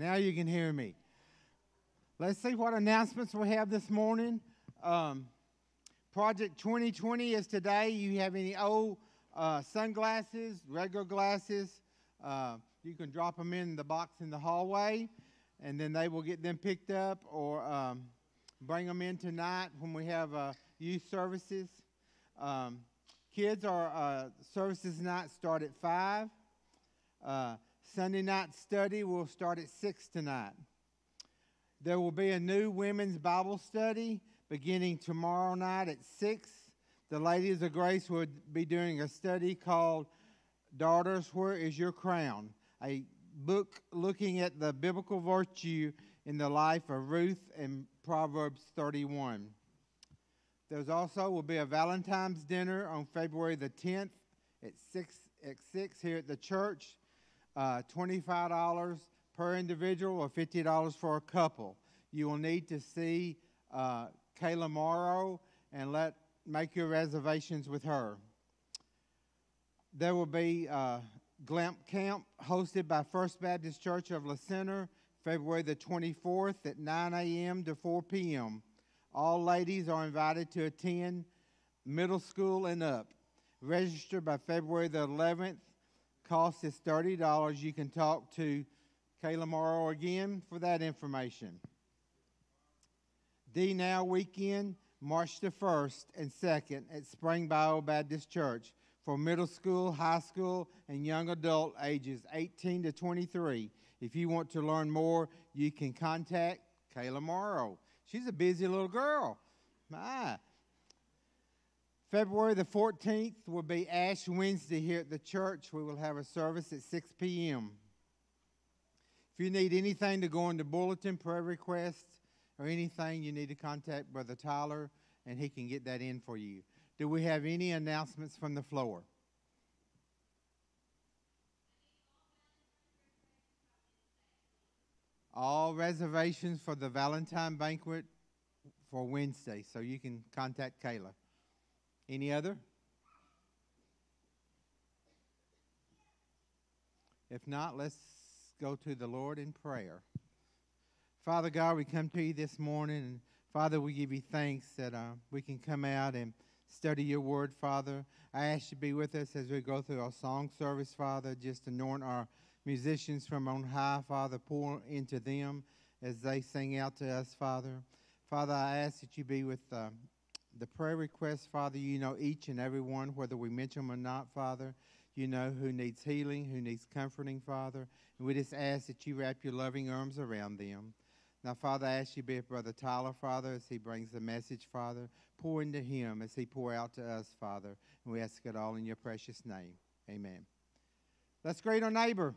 Now you can hear me. Let's see what announcements we have this morning. Um, Project 2020 is today. You have any old uh, sunglasses, regular glasses, uh, you can drop them in the box in the hallway, and then they will get them picked up or um, bring them in tonight when we have uh, youth services. Um, kids are uh, services tonight start at 5. Sunday night study will start at 6 tonight. There will be a new women's Bible study beginning tomorrow night at 6. The Ladies of Grace will be doing a study called Daughters, Where is Your Crown? A book looking at the biblical virtue in the life of Ruth and Proverbs 31. There's also will be a Valentine's dinner on February the 10th at 6 at 6 here at the church uh, $25 per individual or $50 for a couple. You will need to see uh, Kayla Morrow and let make your reservations with her. There will be uh, Glamp Camp hosted by First Baptist Church of La Center, February the 24th at 9 a.m. to 4 p.m. All ladies are invited to attend middle school and up. Register by February the 11th Cost is $30. You can talk to Kayla Morrow again for that information. D Now Weekend, March the 1st and 2nd at Spring Bible Baptist Church for middle school, high school, and young adult ages 18 to 23. If you want to learn more, you can contact Kayla Morrow. She's a busy little girl. My. February the 14th will be Ash Wednesday here at the church. We will have a service at 6 p.m. If you need anything to go into bulletin, prayer requests, or anything, you need to contact Brother Tyler, and he can get that in for you. Do we have any announcements from the floor? All reservations for the Valentine banquet for Wednesday, so you can contact Kayla. Any other? If not, let's go to the Lord in prayer. Father God, we come to you this morning, and Father, we give you thanks that uh, we can come out and study your word, Father. I ask you to be with us as we go through our song service, Father. Just anoint our musicians from on high, Father. Pour into them as they sing out to us, Father. Father, I ask that you be with uh, the prayer requests, Father, you know each and every one, whether we mention them or not, Father. You know who needs healing, who needs comforting, Father. And we just ask that you wrap your loving arms around them. Now, Father, I ask you be with Brother Tyler, Father, as he brings the message, Father. Pour into him as he pour out to us, Father. And we ask it all in your precious name. Amen. Let's greet our neighbor.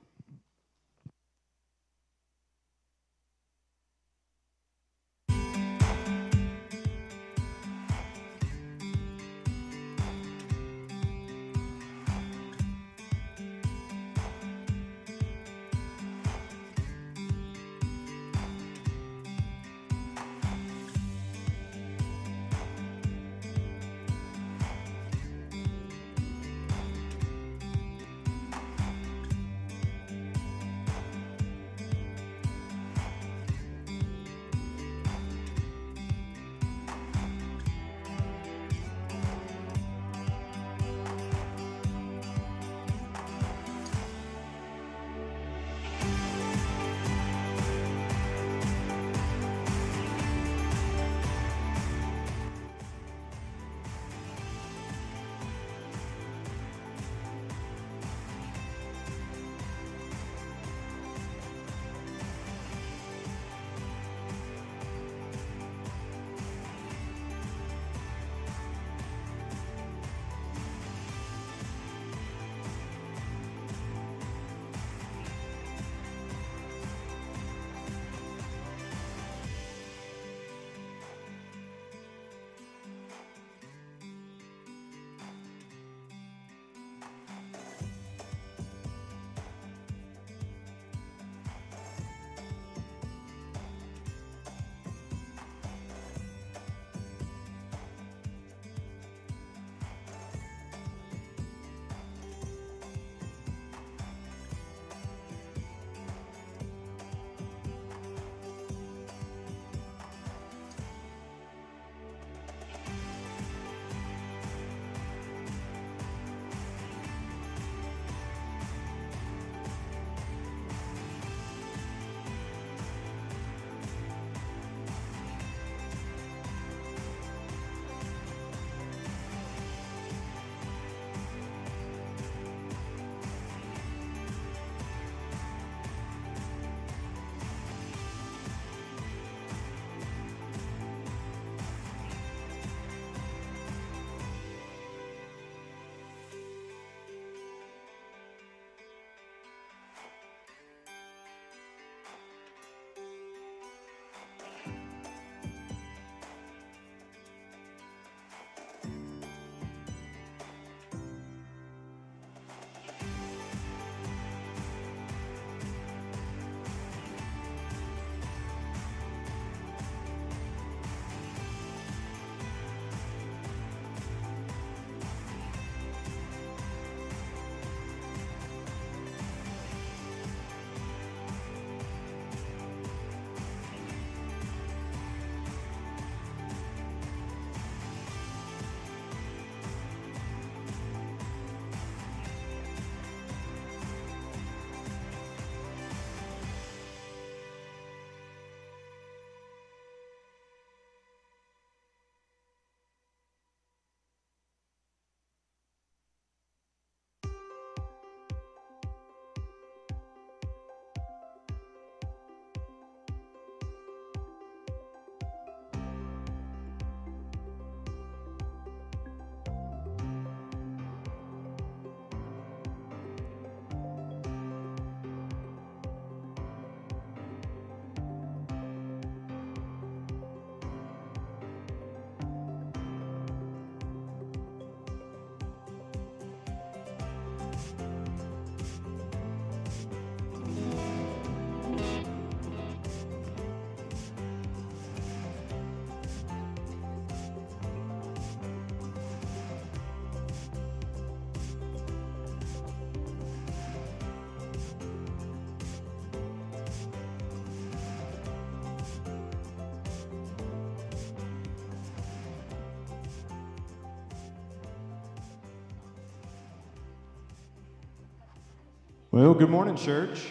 Well, good morning, church.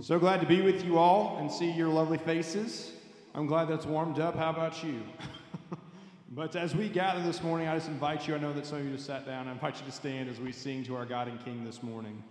So glad to be with you all and see your lovely faces. I'm glad that's warmed up. How about you? but as we gather this morning, I just invite you, I know that some of you just sat down, I invite you to stand as we sing to our God and King this morning.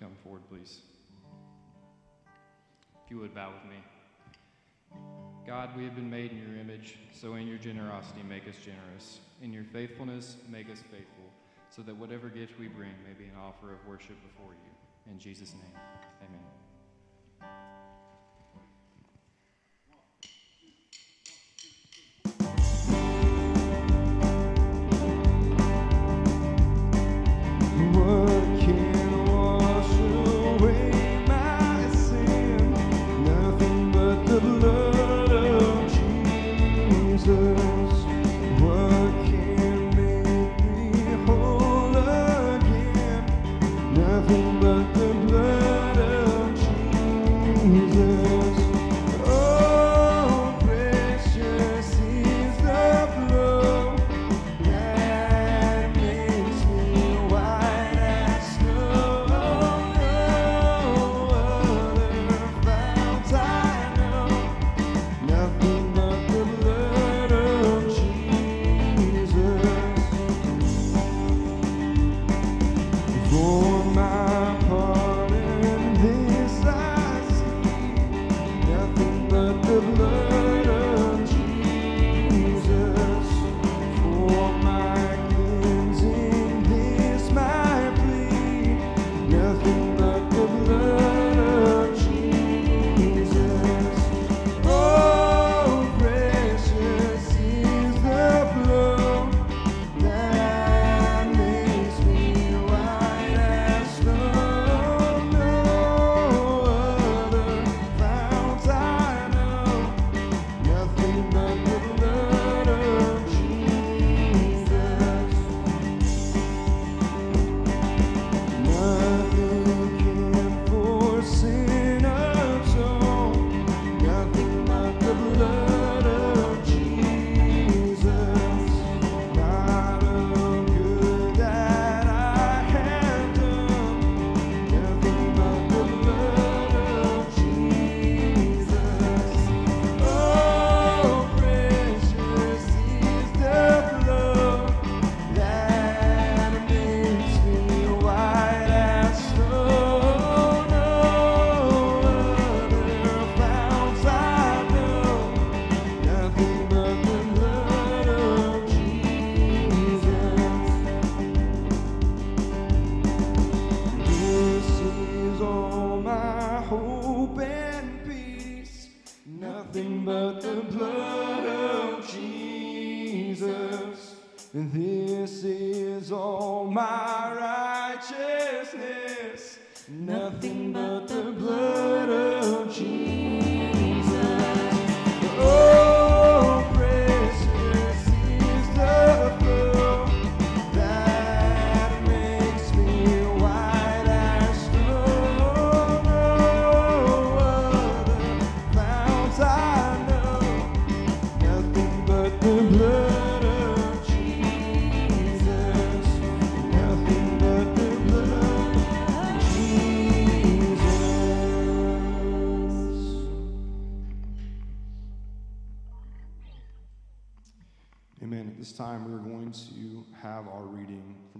come forward, please. If you would bow with me. God, we have been made in your image, so in your generosity make us generous. In your faithfulness make us faithful, so that whatever gift we bring may be an offer of worship before you. In Jesus' name, amen.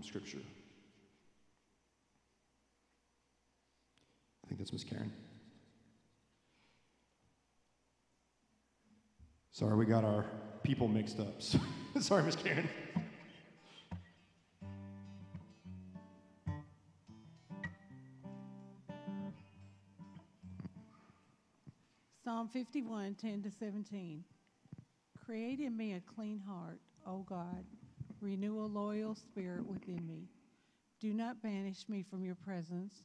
Scripture. I think that's Miss Karen. Sorry, we got our people mixed up. Sorry, Miss Karen. Psalm 51, 10 to 17. Create in me a clean heart, O God. Renew a loyal spirit within me. Do not banish me from your presence,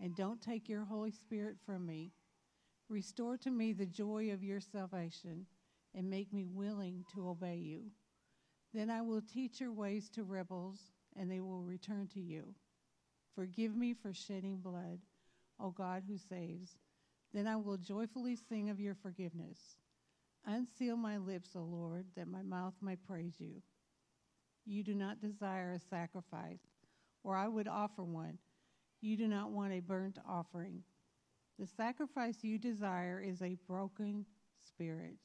and don't take your Holy Spirit from me. Restore to me the joy of your salvation, and make me willing to obey you. Then I will teach your ways to rebels, and they will return to you. Forgive me for shedding blood, O God who saves. Then I will joyfully sing of your forgiveness. Unseal my lips, O Lord, that my mouth may praise you. You do not desire a sacrifice, or I would offer one. You do not want a burnt offering. The sacrifice you desire is a broken spirit.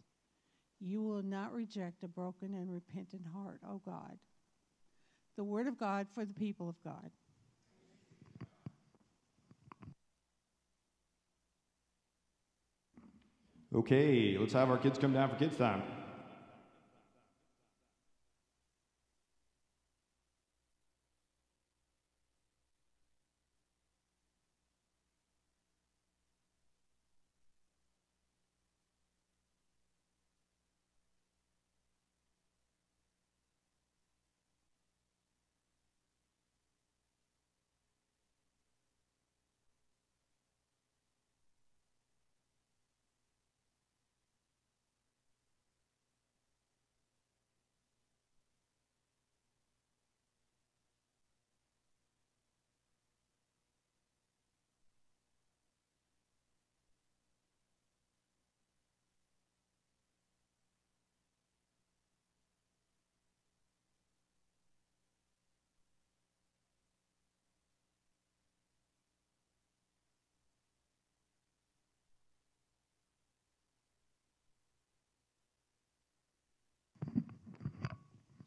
You will not reject a broken and repentant heart, O God. The word of God for the people of God. Okay, let's have our kids come down for kids' time.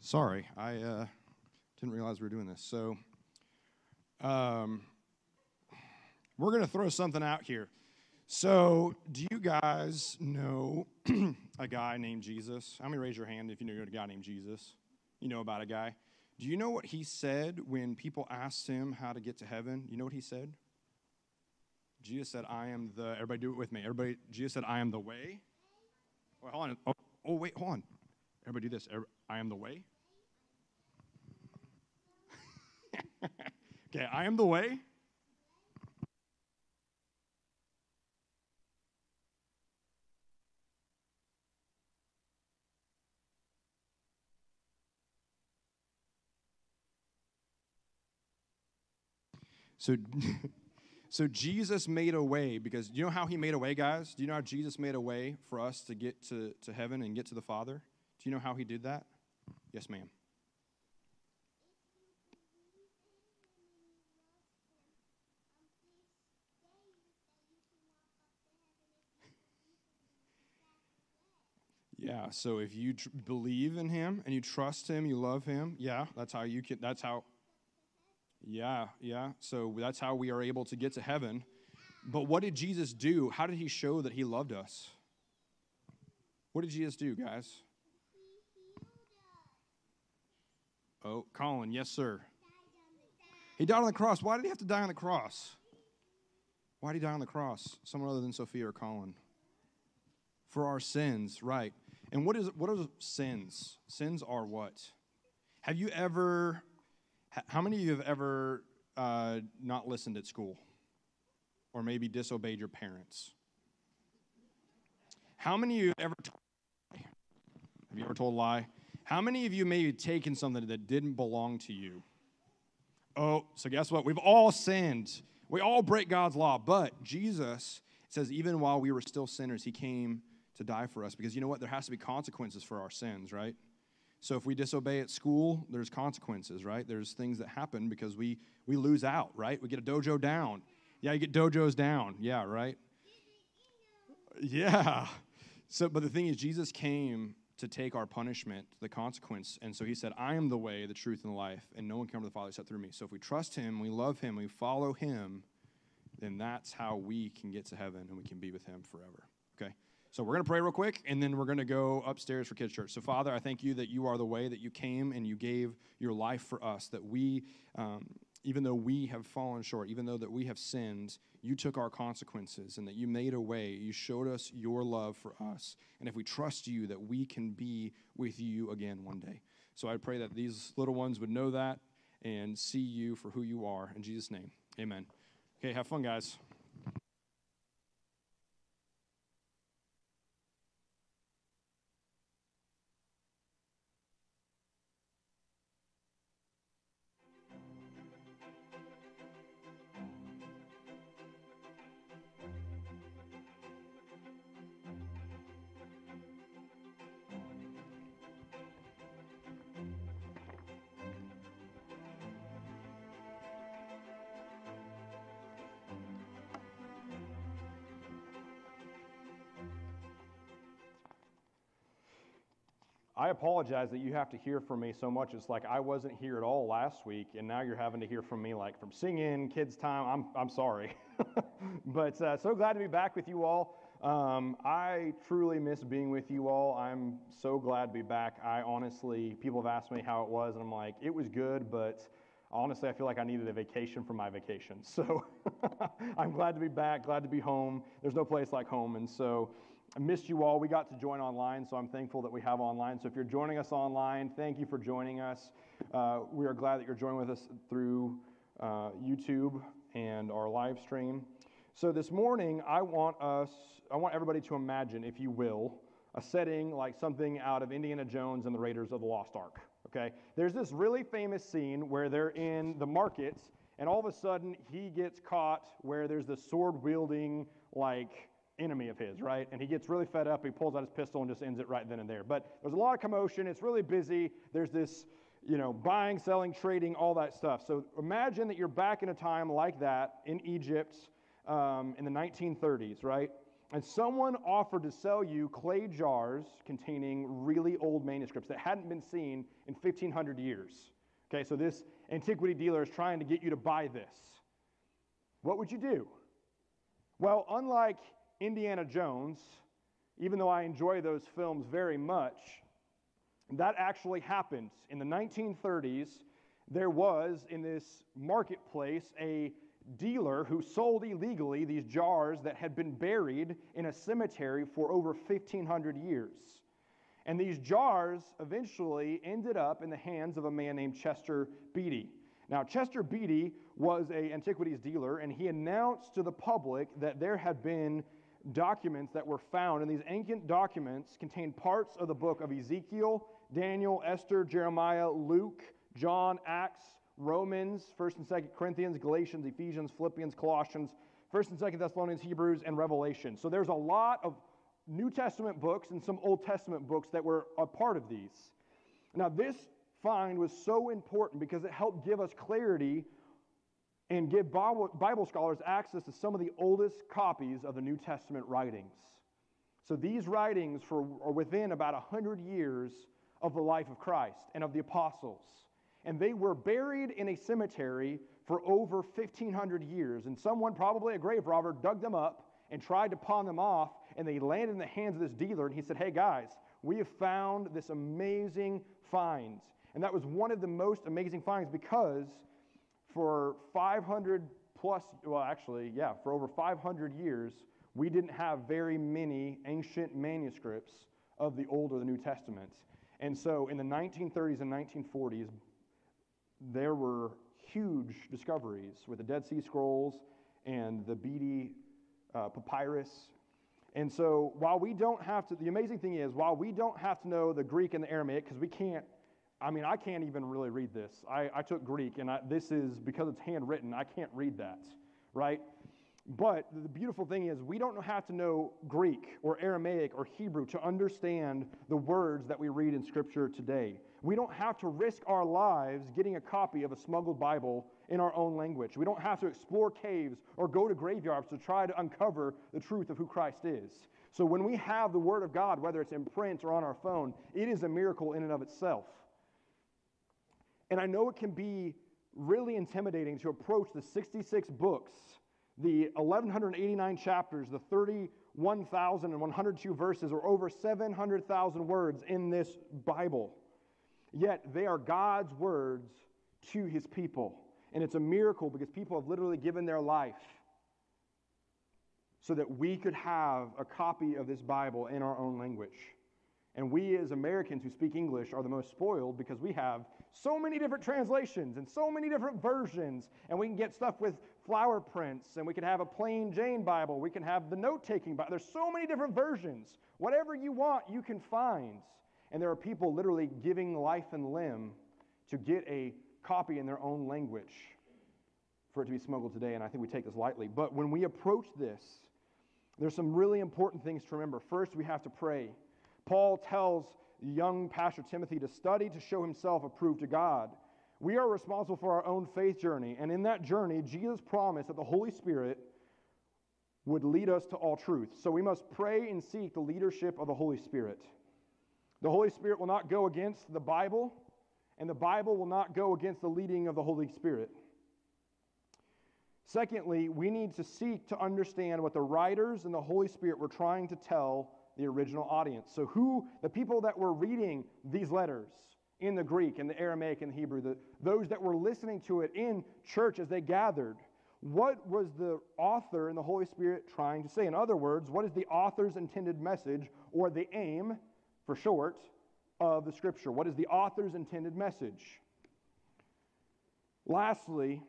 Sorry, I uh, didn't realize we were doing this. So, um, we're going to throw something out here. So, do you guys know a guy named Jesus? How many raise your hand if you know a guy named Jesus? You know about a guy. Do you know what he said when people asked him how to get to heaven? You know what he said? Jesus said, I am the, everybody do it with me. Everybody, Jesus said, I am the way. Wait, hold on. Oh, oh wait, hold on. Everybody do this. I am the way. Okay, I am the way. So, so Jesus made a way because you know how he made a way, guys? Do you know how Jesus made a way for us to get to, to heaven and get to the Father? Do you know how he did that? Yes, ma'am. Yeah, so if you tr- believe in him and you trust him, you love him, yeah, that's how you can that's how Yeah, yeah. So that's how we are able to get to heaven. But what did Jesus do? How did he show that he loved us? What did Jesus do, guys? Oh, Colin, yes, sir. He died on the cross. Why did he have to die on the cross? Why did he die on the cross? Someone other than Sophia or Colin. for our sins, right? And what is what are sins? Sins are what? Have you ever? How many of you have ever uh, not listened at school, or maybe disobeyed your parents? How many of you have ever? Have you ever told a lie? How many of you maybe taken something that didn't belong to you? Oh, so guess what? We've all sinned. We all break God's law, but Jesus says even while we were still sinners, he came to die for us because you know what? There has to be consequences for our sins, right? So if we disobey at school, there's consequences, right? There's things that happen because we we lose out, right? We get a dojo down. Yeah, you get dojos down. Yeah, right? Yeah. So but the thing is Jesus came to take our punishment, the consequence. And so he said, I am the way, the truth, and the life, and no one can come to the Father except through me. So if we trust him, we love him, we follow him, then that's how we can get to heaven and we can be with him forever. So we're going to pray real quick, and then we're going to go upstairs for Kids Church. So, Father, I thank you that you are the way, that you came and you gave your life for us, that we, um, even though we have fallen short, even though that we have sinned, you took our consequences and that you made a way. You showed us your love for us. And if we trust you, that we can be with you again one day. So I pray that these little ones would know that and see you for who you are. In Jesus' name, amen. Okay, have fun, guys. Apologize that you have to hear from me so much. It's like I wasn't here at all last week, and now you're having to hear from me like from singing, kids' time. I'm, I'm sorry. but uh, so glad to be back with you all. Um, I truly miss being with you all. I'm so glad to be back. I honestly, people have asked me how it was, and I'm like, it was good, but honestly, I feel like I needed a vacation from my vacation. So I'm glad to be back, glad to be home. There's no place like home. And so I missed you all. We got to join online, so I'm thankful that we have online. So if you're joining us online, thank you for joining us. Uh, we are glad that you're joining with us through uh, YouTube and our live stream. So this morning, I want us, I want everybody to imagine, if you will, a setting like something out of Indiana Jones and the Raiders of the Lost Ark. Okay, there's this really famous scene where they're in the market, and all of a sudden he gets caught where there's this sword wielding like enemy of his, right? And he gets really fed up. He pulls out his pistol and just ends it right then and there. But there's a lot of commotion. It's really busy. There's this, you know, buying, selling, trading, all that stuff. So imagine that you're back in a time like that in Egypt um, in the 1930s, right? And someone offered to sell you clay jars containing really old manuscripts that hadn't been seen in 1500 years. Okay, so this antiquity dealer is trying to get you to buy this. What would you do? Well, unlike Indiana Jones, even though I enjoy those films very much, that actually happened. In the 1930s, there was in this marketplace a dealer who sold illegally these jars that had been buried in a cemetery for over 1,500 years. And these jars eventually ended up in the hands of a man named Chester Beatty. Now, Chester Beatty was a antiquities dealer, and he announced to the public that there had been documents that were found, and these ancient documents contain parts of the book of Ezekiel, Daniel, Esther, Jeremiah, Luke, John, Acts, Romans, 1st and 2nd Corinthians, Galatians, Ephesians, Philippians, Colossians, 1st and 2nd Thessalonians, Hebrews, and Revelation. So there's a lot of New Testament books and some Old Testament books that were a part of these. Now, this find was so important because it helped give us clarity and give Bible scholars access to some of the oldest copies of the New Testament writings. So these writings for, are within about 100 years of the life of Christ and of the apostles. And they were buried in a cemetery for over 1,500 years. And someone, probably a grave robber, dug them up and tried to pawn them off. And they landed in the hands of this dealer. And he said, Hey guys, we have found this amazing find. And that was one of the most amazing finds because for 500 plus, well, actually, yeah, for over 500 years, we didn't have very many ancient manuscripts of the Old or the New Testament. And so in the 1930s and 1940s, there were huge discoveries with the Dead Sea Scrolls and the Beatty uh, Papyrus. And so while we don't have to, the amazing thing is, while we don't have to know the Greek and the Aramaic, because we can't, I mean, I can't even really read this. I, I took Greek, and I, this is because it's handwritten, I can't read that, right? But the beautiful thing is, we don't have to know Greek or Aramaic or Hebrew to understand the words that we read in Scripture today. We don't have to risk our lives getting a copy of a smuggled Bible in our own language. We don't have to explore caves or go to graveyards to try to uncover the truth of who Christ is. So when we have the Word of God, whether it's in print or on our phone, it is a miracle in and of itself. And I know it can be really intimidating to approach the 66 books, the 1,189 chapters, the 31,102 verses, or over 700,000 words in this Bible. Yet they are God's words to his people. And it's a miracle because people have literally given their life so that we could have a copy of this Bible in our own language. And we, as Americans who speak English, are the most spoiled because we have so many different translations and so many different versions. And we can get stuff with flower prints, and we can have a plain Jane Bible. We can have the note taking Bible. There's so many different versions. Whatever you want, you can find. And there are people literally giving life and limb to get a copy in their own language for it to be smuggled today. And I think we take this lightly. But when we approach this, there's some really important things to remember. First, we have to pray. Paul tells young Pastor Timothy to study to show himself approved to God. We are responsible for our own faith journey. And in that journey, Jesus promised that the Holy Spirit would lead us to all truth. So we must pray and seek the leadership of the Holy Spirit. The Holy Spirit will not go against the Bible, and the Bible will not go against the leading of the Holy Spirit. Secondly, we need to seek to understand what the writers and the Holy Spirit were trying to tell the original audience. So, who, the people that were reading these letters in the Greek and the Aramaic and the Hebrew, the, those that were listening to it in church as they gathered, what was the author and the Holy Spirit trying to say? In other words, what is the author's intended message or the aim for short, of the scripture. What is the author's intended message? Lastly,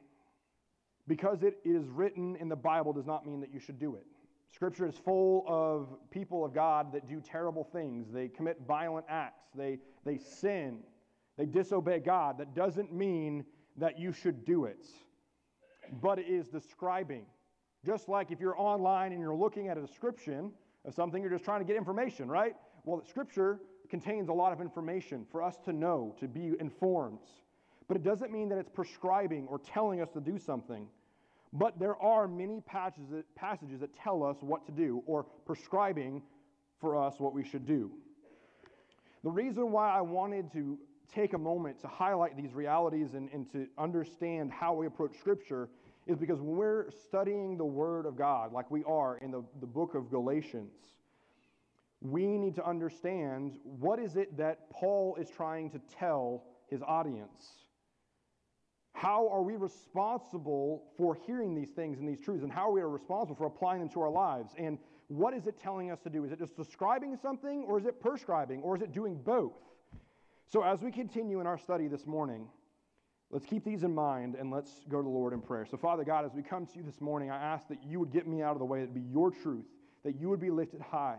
because it is written in the Bible does not mean that you should do it. Scripture is full of people of God that do terrible things. They commit violent acts. They, they sin. They disobey God. That doesn't mean that you should do it, but it is describing. Just like if you're online and you're looking at a description of something, you're just trying to get information, right? Well, Scripture contains a lot of information for us to know, to be informed. But it doesn't mean that it's prescribing or telling us to do something. But there are many passages, passages that tell us what to do or prescribing for us what we should do. The reason why I wanted to take a moment to highlight these realities and, and to understand how we approach Scripture is because when we're studying the Word of God, like we are in the, the book of Galatians, we need to understand what is it that Paul is trying to tell his audience. How are we responsible for hearing these things and these truths, and how are we responsible for applying them to our lives? And what is it telling us to do? Is it just describing something, or is it prescribing, or is it doing both? So, as we continue in our study this morning, let's keep these in mind and let's go to the Lord in prayer. So, Father God, as we come to you this morning, I ask that you would get me out of the way, that it be your truth, that you would be lifted high.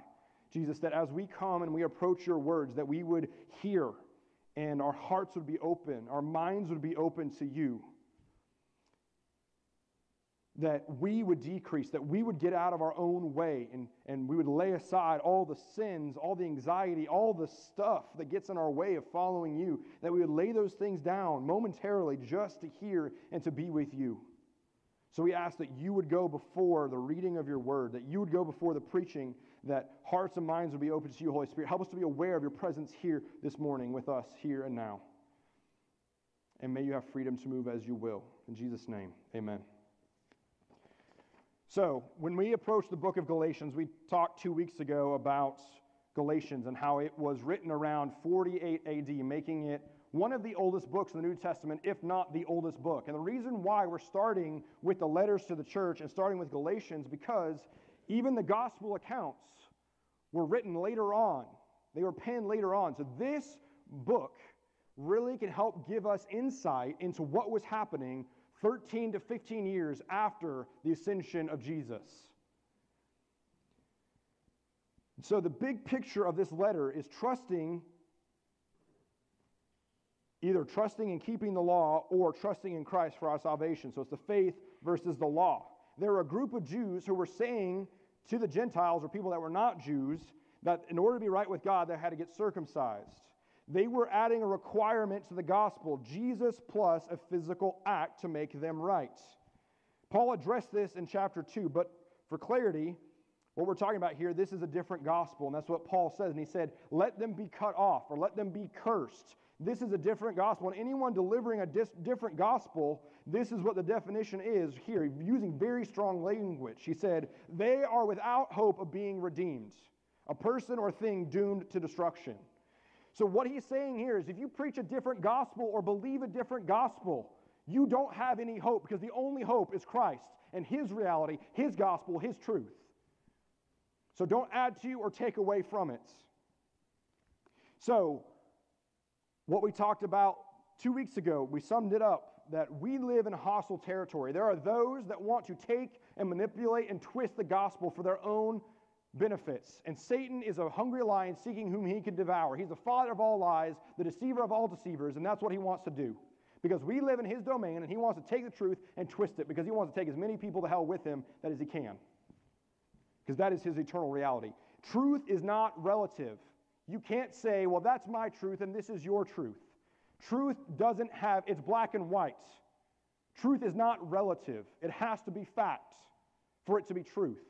Jesus, that as we come and we approach your words, that we would hear and our hearts would be open, our minds would be open to you. That we would decrease, that we would get out of our own way, and, and we would lay aside all the sins, all the anxiety, all the stuff that gets in our way of following you, that we would lay those things down momentarily just to hear and to be with you. So we ask that you would go before the reading of your word, that you would go before the preaching that hearts and minds will be open to you, Holy Spirit. Help us to be aware of your presence here this morning with us, here and now. And may you have freedom to move as you will. In Jesus' name, amen. So, when we approach the book of Galatians, we talked two weeks ago about Galatians and how it was written around 48 AD, making it one of the oldest books in the New Testament, if not the oldest book. And the reason why we're starting with the letters to the church and starting with Galatians, because Even the gospel accounts were written later on, they were penned later on. So this book really can help give us insight into what was happening 13 to 15 years after the ascension of Jesus. So, the big picture of this letter is trusting, either trusting and keeping the law or trusting in Christ for our salvation. So, it's the faith versus the law. There were a group of Jews who were saying to the Gentiles or people that were not Jews that in order to be right with God, they had to get circumcised. They were adding a requirement to the gospel Jesus plus a physical act to make them right. Paul addressed this in chapter 2, but for clarity, what we're talking about here, this is a different gospel, and that's what Paul says. And he said, Let them be cut off or let them be cursed. This is a different gospel. And anyone delivering a dis- different gospel, this is what the definition is here, using very strong language. He said, They are without hope of being redeemed, a person or thing doomed to destruction. So, what he's saying here is if you preach a different gospel or believe a different gospel, you don't have any hope because the only hope is Christ and his reality, his gospel, his truth. So, don't add to or take away from it. So, what we talked about two weeks ago, we summed it up that we live in hostile territory. There are those that want to take and manipulate and twist the gospel for their own benefits. And Satan is a hungry lion seeking whom he can devour. He's the father of all lies, the deceiver of all deceivers, and that's what he wants to do. Because we live in his domain and he wants to take the truth and twist it because he wants to take as many people to hell with him that as he can. Because that is his eternal reality. Truth is not relative. You can't say, well, that's my truth and this is your truth. Truth doesn't have, it's black and white. Truth is not relative, it has to be fact for it to be truth.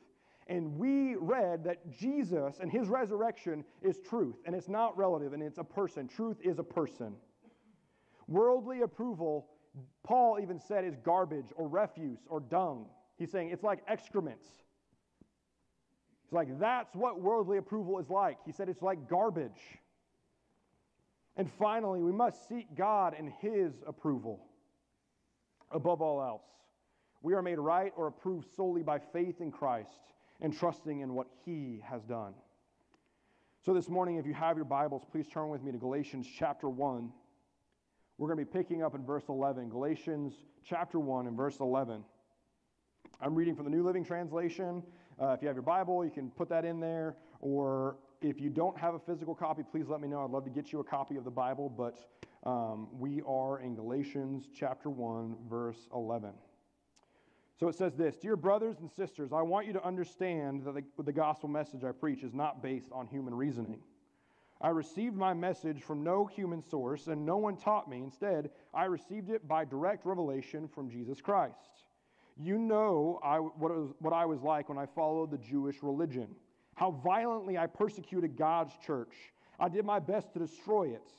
And we read that Jesus and his resurrection is truth, and it's not relative, and it's a person. Truth is a person. Worldly approval, Paul even said, is garbage or refuse or dung. He's saying it's like excrements. He's like, that's what worldly approval is like. He said it's like garbage. And finally, we must seek God and his approval above all else. We are made right or approved solely by faith in Christ and trusting in what He has done. So, this morning, if you have your Bibles, please turn with me to Galatians chapter 1. We're going to be picking up in verse 11. Galatians chapter 1 and verse 11. I'm reading from the New Living Translation. Uh, if you have your Bible, you can put that in there. Or if you don't have a physical copy, please let me know. I'd love to get you a copy of the Bible. But um, we are in Galatians chapter 1, verse 11. So it says this Dear brothers and sisters, I want you to understand that the, the, gospel message I preach is not based on human reasoning. I received my message from no human source, and no one taught me. Instead, I received it by direct revelation from Jesus Christ. You know I, what, was, what I was like when I followed the Jewish religion, how violently I persecuted God's church. I did my best to destroy it.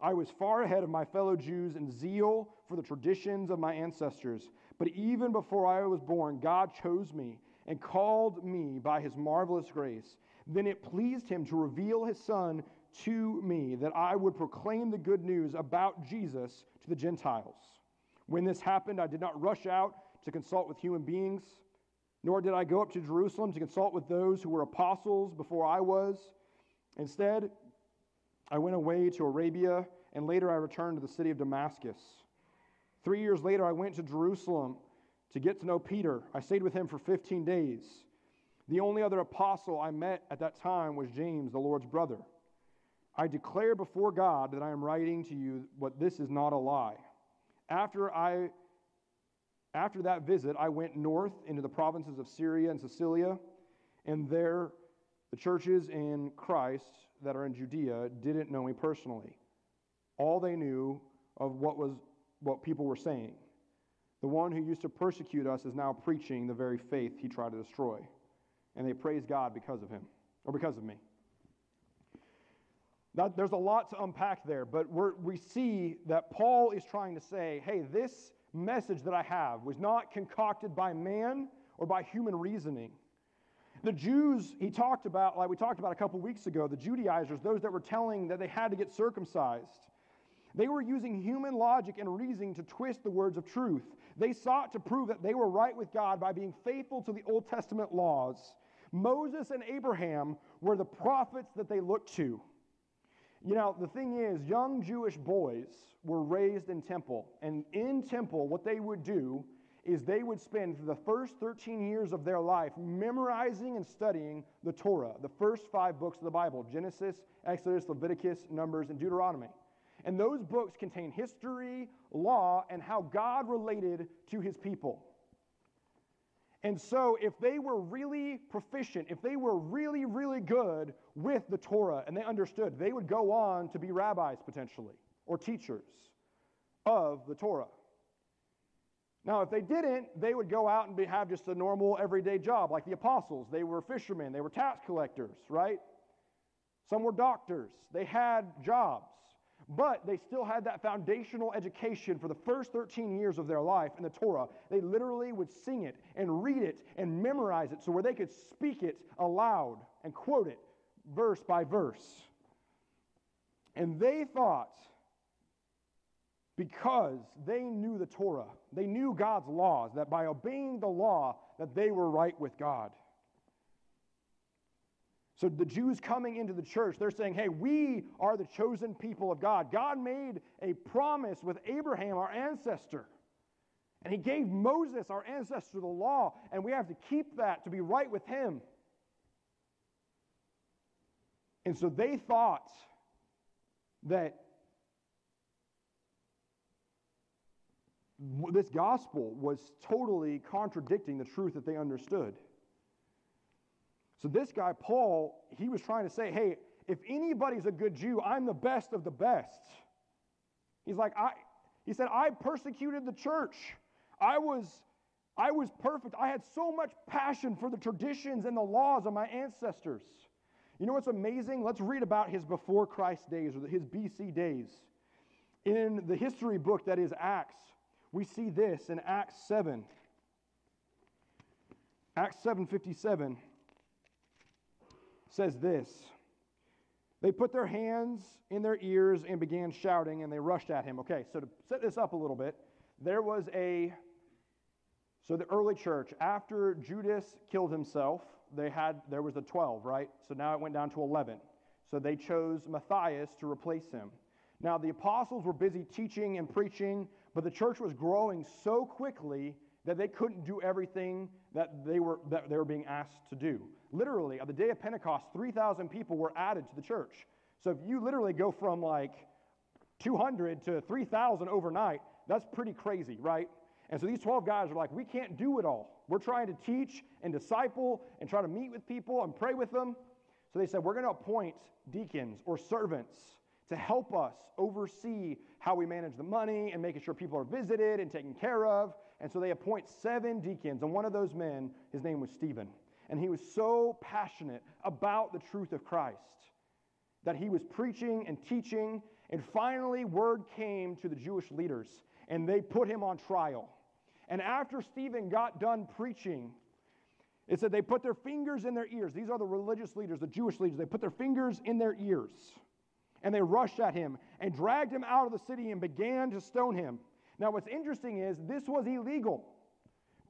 I was far ahead of my fellow Jews in zeal for the traditions of my ancestors. But even before I was born, God chose me and called me by his marvelous grace. Then it pleased him to reveal his son to me that I would proclaim the good news about Jesus to the Gentiles. When this happened, I did not rush out to consult with human beings, nor did I go up to Jerusalem to consult with those who were apostles before I was. Instead, I went away to Arabia, and later I returned to the city of Damascus. Three years later, I went to Jerusalem to get to know Peter. I stayed with him for 15 days. The only other apostle I met at that time was James, the Lord's brother. I declare before God that I am writing to you what this is not a lie. After I after that visit, I went north into the provinces of Syria and Cilicia, and there the churches in Christ that are in Judea didn't know me personally. All they knew of what was what people were saying. The one who used to persecute us is now preaching the very faith he tried to destroy. And they praise God because of him, or because of me. Now, there's a lot to unpack there, but we see that Paul is trying to say, hey, this message that I have was not concocted by man or by human reasoning. The Jews, he talked about, like we talked about a couple weeks ago, the Judaizers, those that were telling that they had to get circumcised. They were using human logic and reasoning to twist the words of truth. They sought to prove that they were right with God by being faithful to the Old Testament laws. Moses and Abraham were the prophets that they looked to. You know, the thing is, young Jewish boys were raised in temple. And in temple, what they would do is they would spend the first 13 years of their life memorizing and studying the Torah, the first five books of the Bible Genesis, Exodus, Leviticus, Numbers, and Deuteronomy. And those books contain history, law, and how God related to his people. And so, if they were really proficient, if they were really, really good with the Torah and they understood, they would go on to be rabbis potentially or teachers of the Torah. Now, if they didn't, they would go out and be, have just a normal everyday job like the apostles. They were fishermen, they were tax collectors, right? Some were doctors. They had jobs. But they still had that foundational education for the first 13 years of their life in the Torah. They literally would sing it and read it and memorize it so where they could speak it aloud and quote it verse by verse. And they thought, because they knew the Torah, they knew God's laws, that by obeying the law, that they were right with God. So the Jews coming into the church, they're saying, hey, we are the chosen people of God. God made a promise with Abraham, our ancestor. And he gave Moses, our ancestor, the law, and we have to keep that to be right with him. And so they thought that this gospel was totally contradicting the truth that they understood. So this guy, Paul, he was trying to say, hey, if anybody's a good Jew, I'm the best of the best. He's like, I, he said, I persecuted the church. I was, I was perfect. I had so much passion for the traditions and the laws of my ancestors. You know what's amazing? Let's read about his before Christ days or his BC days. In the history book that is Acts, we see this in Acts 7. Acts 7:57 says this They put their hands in their ears and began shouting, and they rushed at him. Okay, so to set this up a little bit, there was a so the early church, after Judas killed himself, they had there was a 12, right? So now it went down to 11. So they chose Matthias to replace him. Now the apostles were busy teaching and preaching, but the church was growing so quickly that they couldn't do everything that they were, that they were being asked to do. Literally, on the day of Pentecost, 3,000 people were added to the church. So if you literally go from like 200 to 3,000 overnight, that's pretty crazy, right? And so these 12 guys are like, we can't do it all. We're trying to teach and disciple and try to meet with people and pray with them. So they said, we're going to appoint deacons or servants to help us oversee how we manage the money and making sure people are visited and taken care of. And so they appoint seven deacons. And one of those men, his name was Stephen. And he was so passionate about the truth of Christ that he was preaching and teaching. And finally, word came to the Jewish leaders, and they put him on trial. And after Stephen got done preaching, it said they put their fingers in their ears. These are the religious leaders, the Jewish leaders. They put their fingers in their ears and they rushed at him and dragged him out of the city and began to stone him. Now, what's interesting is this was illegal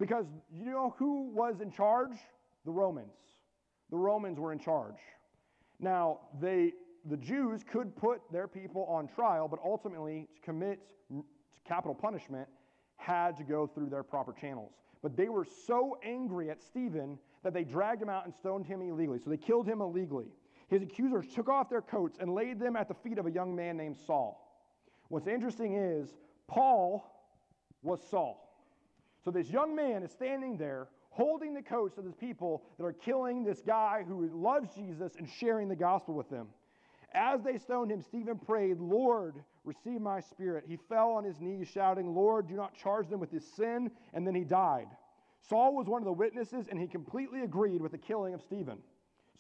because you know who was in charge? The Romans. The Romans were in charge. Now, they, the Jews could put their people on trial, but ultimately, to commit capital punishment, had to go through their proper channels. But they were so angry at Stephen that they dragged him out and stoned him illegally. So they killed him illegally. His accusers took off their coats and laid them at the feet of a young man named Saul. What's interesting is Paul was Saul. So this young man is standing there holding the coats of the people that are killing this guy who loves Jesus and sharing the gospel with them. As they stoned him, Stephen prayed, Lord, receive my spirit. He fell on his knees, shouting, Lord, do not charge them with this sin. And then he died. Saul was one of the witnesses, and he completely agreed with the killing of Stephen.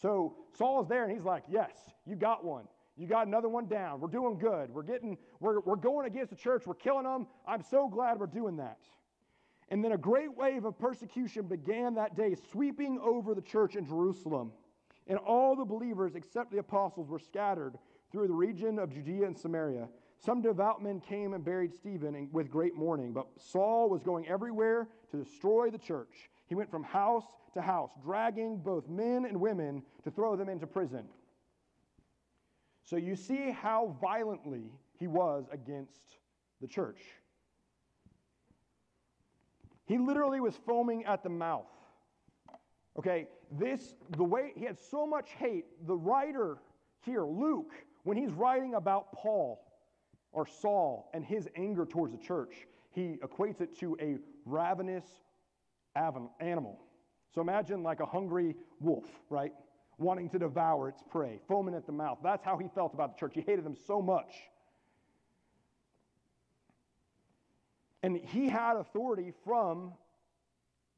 So Saul's there and he's like, Yes, you got one. You got another one down. We're doing good. We're getting, we're, we're going against the church. We're killing them. I'm so glad we're doing that. And then a great wave of persecution began that day, sweeping over the church in Jerusalem. And all the believers, except the apostles, were scattered through the region of Judea and Samaria. Some devout men came and buried Stephen with great mourning, but Saul was going everywhere to destroy the church. He went from house to house, dragging both men and women to throw them into prison. So you see how violently he was against the church. He literally was foaming at the mouth. Okay, this, the way he had so much hate, the writer here, Luke, when he's writing about Paul or Saul and his anger towards the church, he equates it to a ravenous animal. So imagine like a hungry wolf, right? Wanting to devour its prey, foaming at the mouth. That's how he felt about the church. He hated them so much. And he had authority from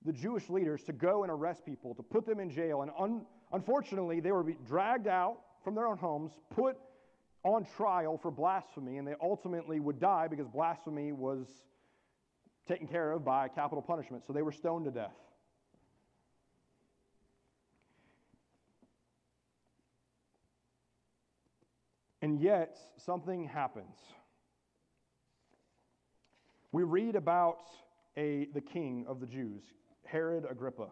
the Jewish leaders to go and arrest people, to put them in jail. And un- unfortunately, they were dragged out from their own homes, put on trial for blasphemy, and they ultimately would die because blasphemy was taken care of by capital punishment. So they were stoned to death. And yet, something happens. We read about a, the king of the Jews, Herod Agrippa.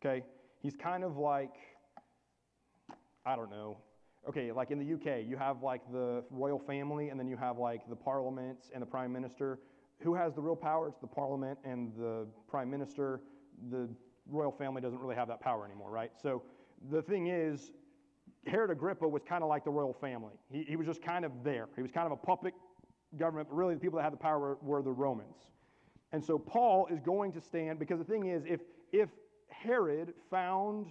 Okay? He's kind of like, I don't know. Okay, like in the UK, you have like the royal family, and then you have like the parliament and the prime minister. Who has the real power? It's the parliament and the prime minister. The royal family doesn't really have that power anymore, right? So the thing is, Herod Agrippa was kind of like the royal family. He, he was just kind of there. He was kind of a puppet government, but really the people that had the power were, were the Romans. And so Paul is going to stand because the thing is, if, if Herod found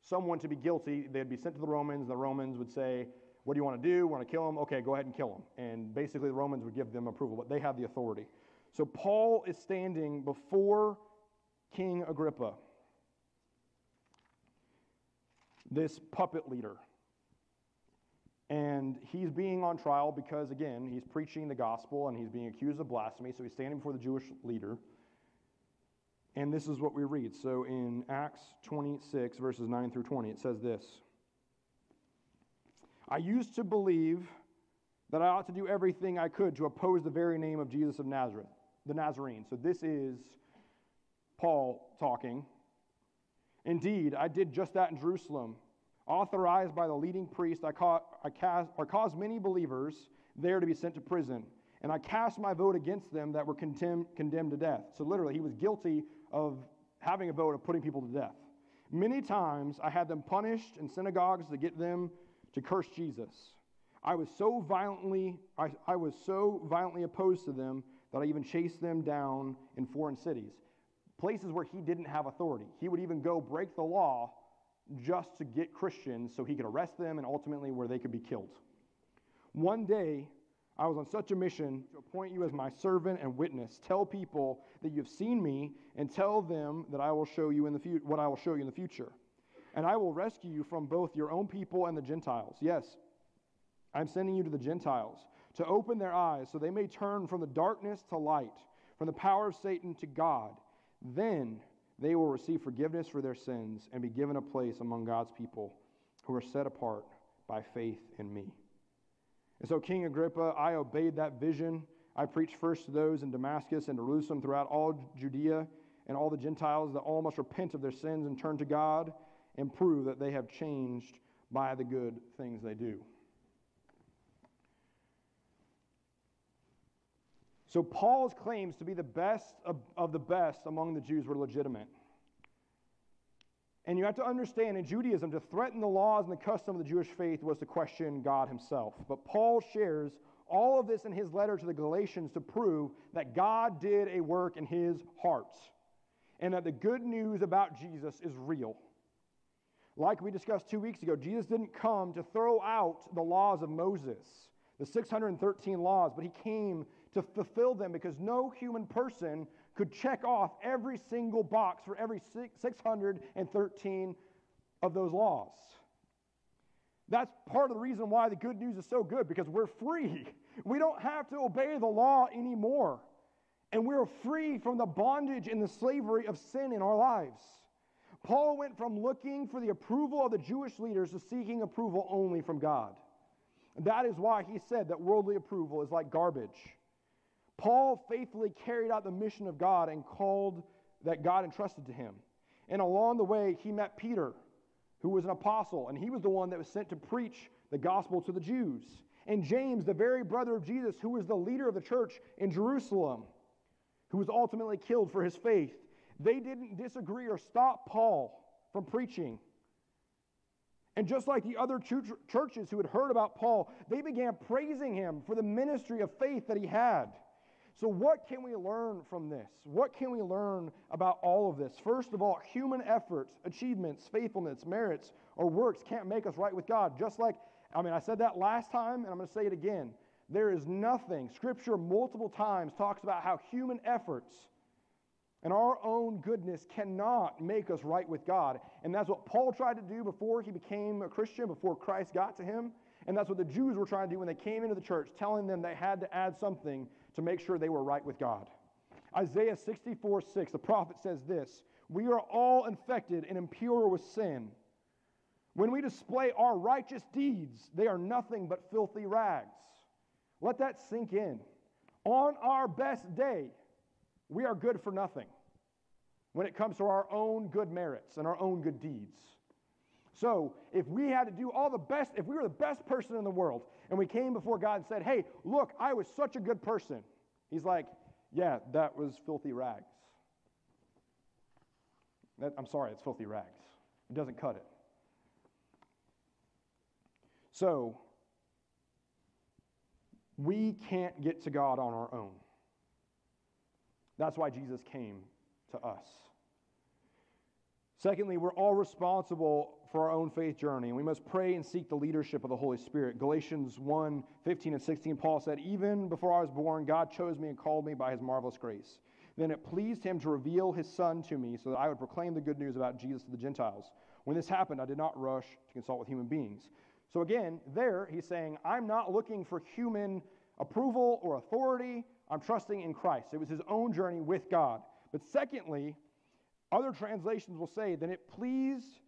someone to be guilty, they'd be sent to the Romans. The Romans would say, What do you want to do? Want to kill him? Okay, go ahead and kill him. And basically, the Romans would give them approval, but they have the authority. So Paul is standing before King Agrippa, this puppet leader. And he's being on trial because, again, he's preaching the gospel and he's being accused of blasphemy. So he's standing before the Jewish leader. And this is what we read. So in Acts 26, verses 9 through 20, it says this I used to believe that I ought to do everything I could to oppose the very name of Jesus of Nazareth, the Nazarene. So this is Paul talking. Indeed, I did just that in Jerusalem authorized by the leading priest, I, I, cast, caused many believers there to be sent to prison. And I cast my vote against them that were condemned, condemned to death. So, literally, he was guilty of having a vote of putting people to death. Many times I had them punished in synagogues to get them to curse Jesus. I was so violently, I, I was so violently opposed to them that I even chased them down in foreign cities, places where he didn't have authority. He would even go break the law just to get Christians so he could arrest them and ultimately where they could be killed. One day, I was on such a mission to appoint you as my servant and witness. Tell people that you have seen me and tell them that I will show you in the fu- what I will show you in the future. And I will rescue you from both your own people and the Gentiles. Yes, I'm sending you to the Gentiles to open their eyes so they may turn from the darkness to light, from the power of Satan to God. Then they will receive forgiveness for their sins and be given a place among God's people who are set apart by faith in me. And so, King Agrippa, I obeyed that vision. I preached first to those in Damascus and Jerusalem throughout all Judea and all the Gentiles that all must repent of their sins and turn to God and prove that they have changed by the good things they do. So Paul's claims to be the best of, of, the best among the Jews were legitimate. And you have to understand in Judaism, to threaten the laws and the custom of the Jewish faith was to question God himself. But Paul shares all of this in his letter to the Galatians to prove that God did a work in his hearts and that the good news about Jesus is real. Like we discussed two weeks ago, Jesus didn't come to throw out the laws of Moses, the 613 laws, but he came to fulfill them because no human person could check off every single box for every 613 of those laws. That's part of the reason why the good news is so good because we're free. We don't have to obey the law anymore. And we're free from the bondage and the slavery of sin in our lives. Paul went from looking for the approval of the Jewish leaders to seeking approval only from God. And That is why he said that worldly approval is like garbage. Paul faithfully carried out the mission of God and called that God entrusted to him. And along the way, he met Peter, who was an apostle, and he was the one that was sent to preach the gospel to the Jews. And James, the very brother of Jesus, who was the leader of the church in Jerusalem, who was ultimately killed for his faith. They didn't disagree or stop Paul from preaching. And just like the other churches who had heard about Paul, they began praising him for the ministry of faith that he had. So, what can we learn from this? What can we learn about all of this? First of all, human efforts, achievements, faithfulness, merits, or works can't make us right with God. Just like, I mean, I said that last time, and I'm going to say it again. There is nothing, Scripture multiple times talks about how human efforts and our own goodness cannot make us right with God. And that's what Paul tried to do before he became a Christian, before Christ got to him. And that's what the Jews were trying to do when they came into the church, telling them they had to add something to make sure they were right with God. Isaiah 64 6, the prophet says this We are all infected and impure with sin. When we display our righteous deeds, they are nothing but filthy rags. Let that sink in. On our best day, we are good for nothing when it comes to our own good merits and our own good deeds. So, if we had to do all the best, if we were the best person in the world, and we came before God and said, Hey, look, I was such a good person, He's like, Yeah, that was filthy rags. That, I'm sorry, it's filthy rags. It doesn't cut it. So, we can't get to God on our own. That's why Jesus came to us. Secondly, we're all responsible for our own faith journey, and we must pray and seek the leadership of the Holy Spirit. Galatians 1 15 and 16, Paul said, Even before I was born, God chose me and called me by his marvelous grace. Then it pleased him to reveal his Son to me so that I would proclaim the good news about Jesus to the Gentiles. When this happened, I did not rush to consult with human beings. So again, there he's saying, I'm not looking for human approval or authority. I'm trusting in Christ. It was his own journey with God. But secondly, other translations will say, then it pleased,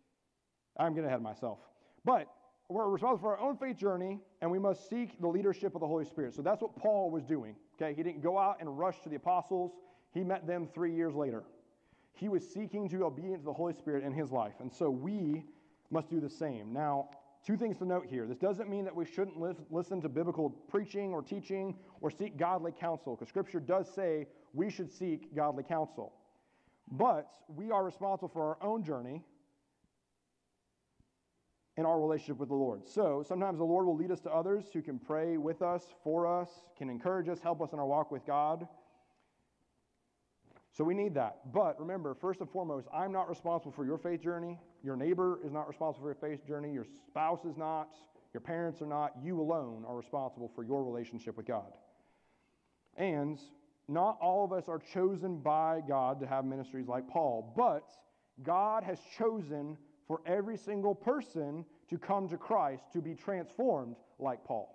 I'm getting ahead of myself. But we're responsible for our own faith journey, and we must seek the leadership of the Holy Spirit. So that's what Paul was doing. Okay, he didn't go out and rush to the apostles. He met them three years later. He was seeking to be obedient to the Holy Spirit in his life. And so we must do the same. Now, Two things to note here. This doesn't mean that we shouldn't li- listen to biblical preaching or teaching or seek godly counsel, because Scripture does say we should seek godly counsel. But we are responsible for our own journey in our relationship with the Lord. So sometimes the Lord will lead us to others who can pray with us, for us, can encourage us, help us in our walk with God. So we need that. But remember, first and foremost, I'm not responsible for your faith journey. Your neighbor is not responsible for your faith journey. Your spouse is not. Your parents are not. You alone are responsible for your relationship with God. And not all of us are chosen by God to have ministries like Paul, but God has chosen for every single person to come to Christ to be transformed like Paul.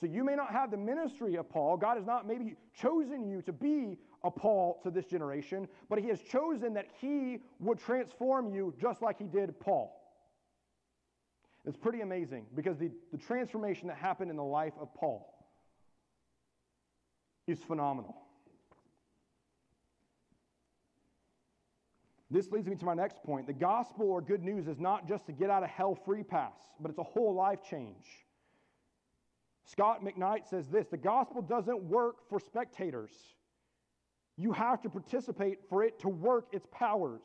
So you may not have the ministry of Paul. God has not maybe chosen you to be a Paul to this generation, but he has chosen that he would transform you just like he did Paul. It's pretty amazing because the, the transformation that happened in the life of Paul is phenomenal. This leads me to my next point. The gospel or good news is not just to get out of hell free pass, but it's a whole life change. Scot McKnight says this the gospel doesn't work for spectators. You have to participate for it to work its powers.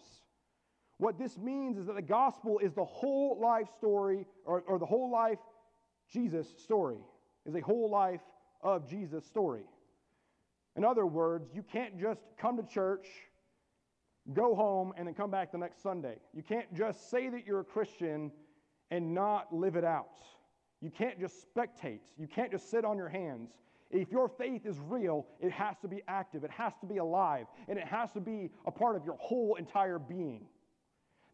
What this means is that the gospel is the whole life story, or, or the whole life Jesus story, is a whole life of Jesus story. In other words, you can't just come to church, go home, and then come back the next Sunday. You can't just say that you're a Christian and not live it out. You can't just spectate. You can't just sit on your hands. If your faith is real, it has to be active, it has to be alive, and it has to be a part of your whole entire being.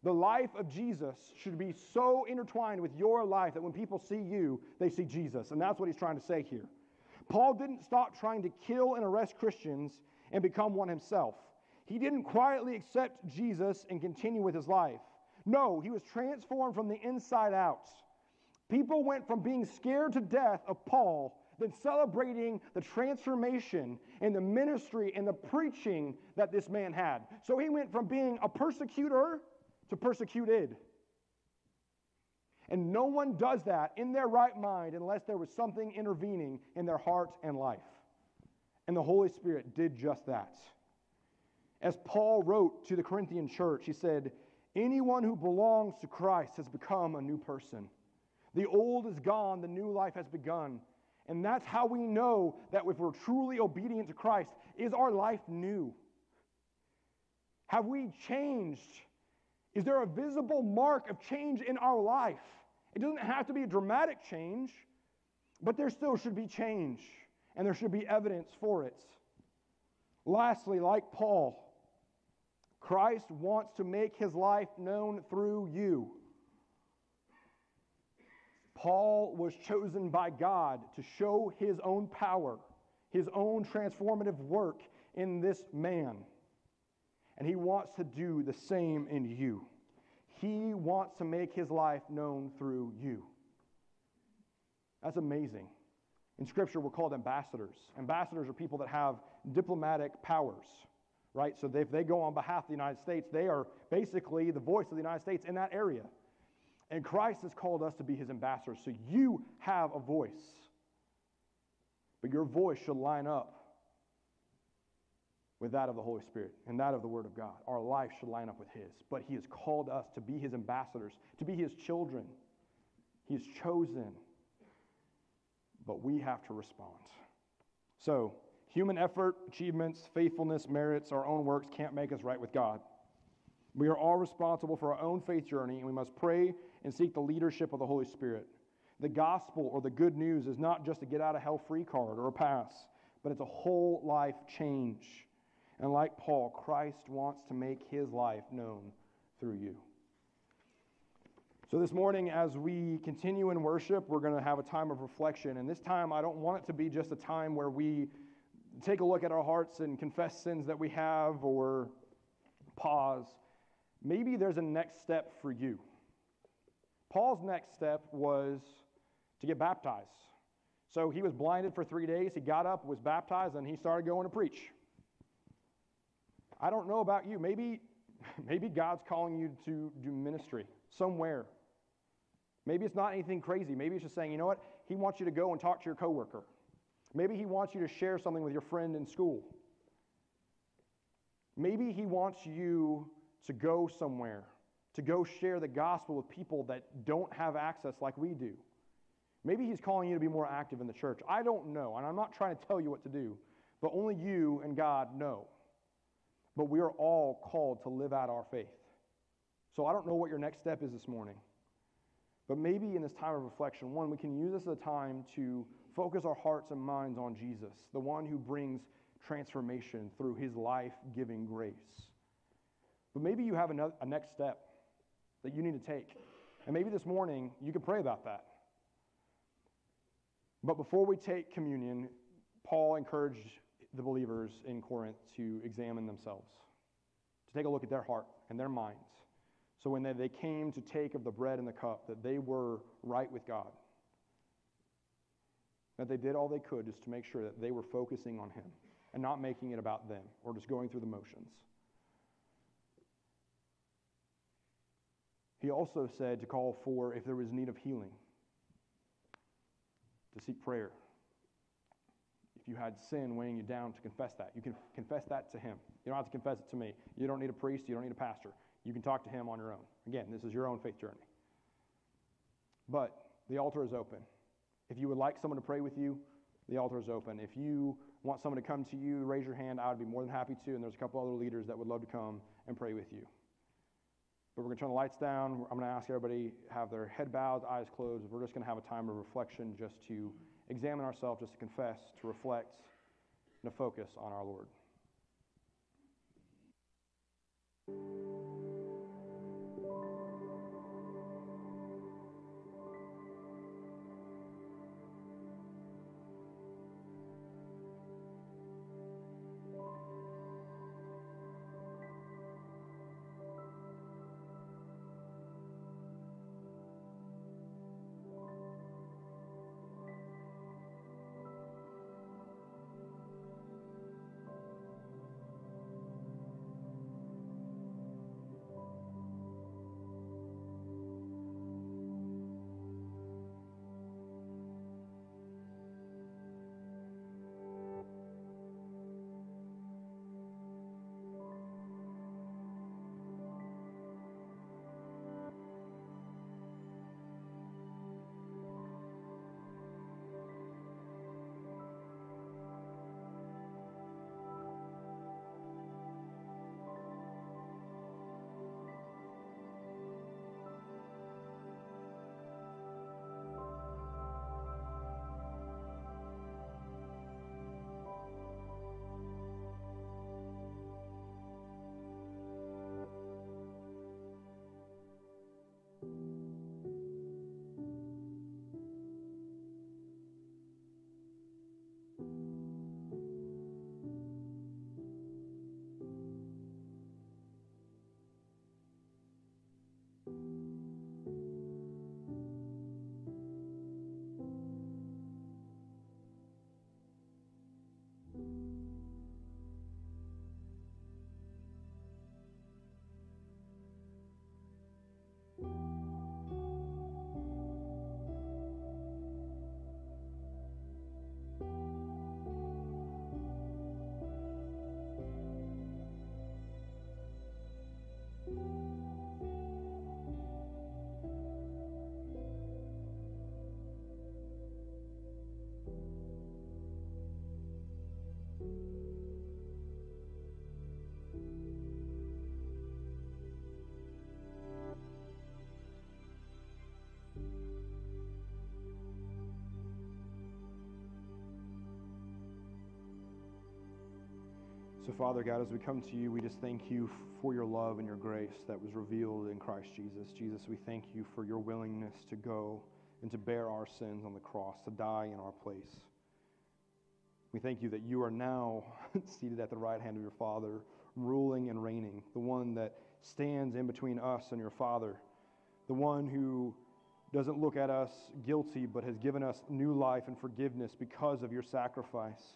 The life of Jesus should be so intertwined with your life that when people see you, they see Jesus. And that's what he's trying to say here. Paul didn't stop trying to kill and arrest Christians and become one himself. He didn't quietly accept Jesus and continue with his life. No, he was transformed from the inside out. People went from being scared to death of Paul then celebrating the transformation and the ministry and the preaching that this man had. So he went from being a persecutor to persecuted. And no one does that in their right mind unless there was something intervening in their heart and life. And the Holy Spirit did just that. As Paul wrote to the Corinthian church, he said, Anyone who belongs to Christ has become a new person. The old is gone, the new life has begun. And that's how we know that if we're truly obedient to Christ, is our life new? Have we changed? Is there a visible mark of change in our life? It doesn't have to be a dramatic change, but there still should be change, and there should be evidence for it. Lastly, like Paul, Christ wants to make his life known through you. Paul was chosen by God to show his own power, his own transformative work in this man. And he wants to do the same in you. He wants to make his life known through you. That's amazing. In Scripture, we're called ambassadors. Ambassadors are people that have diplomatic powers, right? So if they go on behalf of the United States, they are basically the voice of the United States in that area. And Christ has called us to be his ambassadors. So you have a voice. But your voice should line up with that of the Holy Spirit and that of the Word of God. Our life should line up with His. But He has called us to be His ambassadors, to be His children. He has chosen. But we have to respond. So, human effort, achievements, faithfulness, merits, our own works can't make us right with God. We are all responsible for our own faith journey, and we must pray and seek the leadership of the Holy Spirit. The gospel or the good news is not just a get out of hell free card or a pass, but it's a whole life change. And like Paul, Christ wants to make his life known through you. So, this morning, as we continue in worship, we're going to have a time of reflection. And this time, I don't want it to be just a time where we take a look at our hearts and confess sins that we have or pause. Maybe there's a next step for you. Paul's next step was to get baptized. So he was blinded for three days. He got up, was baptized, and he started going to preach. I don't know about you. Maybe, maybe God's calling you to do ministry somewhere. Maybe it's not anything crazy. Maybe it's just saying, you know what? He wants you to go and talk to your coworker. Maybe he wants you to share something with your friend in school. Maybe he wants you to go somewhere, to go share the gospel with people that don't have access like we do. Maybe he's calling you to be more active in the church. I don't know, and I'm not trying to tell you what to do, but only you and God know. But we are all called to live out our faith. So I don't know what your next step is this morning. But maybe in this time of reflection, one, we can use this as a time to focus our hearts and minds on Jesus, the one who brings transformation through his life giving grace. But maybe you have another, a next step that you need to take. And maybe this morning you can pray about that. But before we take communion, Paul encouraged the believers in Corinth to examine themselves, to take a look at their heart and their minds. So when they, they came to take of the bread and the cup, that they were right with God. That they did all they could just to make sure that they were focusing on Him and not making it about them or just going through the motions. He also said to call for, if there was need of healing, to seek prayer. If you had sin weighing you down, to confess that. You can confess that to Him. You don't have to confess it to me. You don't need a priest, you don't need a pastor. You can talk to Him on your own. Again, this is your own faith journey. But the altar is open. If you would like someone to pray with you, the altar is open. If you want someone to come to you, raise your hand. I would be more than happy to. And there's a couple other leaders that would love to come and pray with you. But we're going to turn the lights down. I'm going to ask everybody have their head bowed, eyes closed. We're just going to have a time of reflection just to examine ourselves, just to confess, to reflect, and to focus on our Lord. So, Father God, as we come to you, we just thank you for your love and your grace that was revealed in Christ Jesus. Jesus, we thank you for your willingness to go and to bear our sins on the cross, to die in our place. We thank you that you are now seated at the right hand of your Father, ruling and reigning, the one that stands in between us and your Father, the one who doesn't look at us guilty, but has given us new life and forgiveness because of your sacrifice.